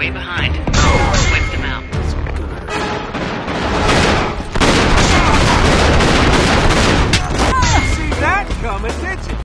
way behind. Wipe them out. See that coming, did you?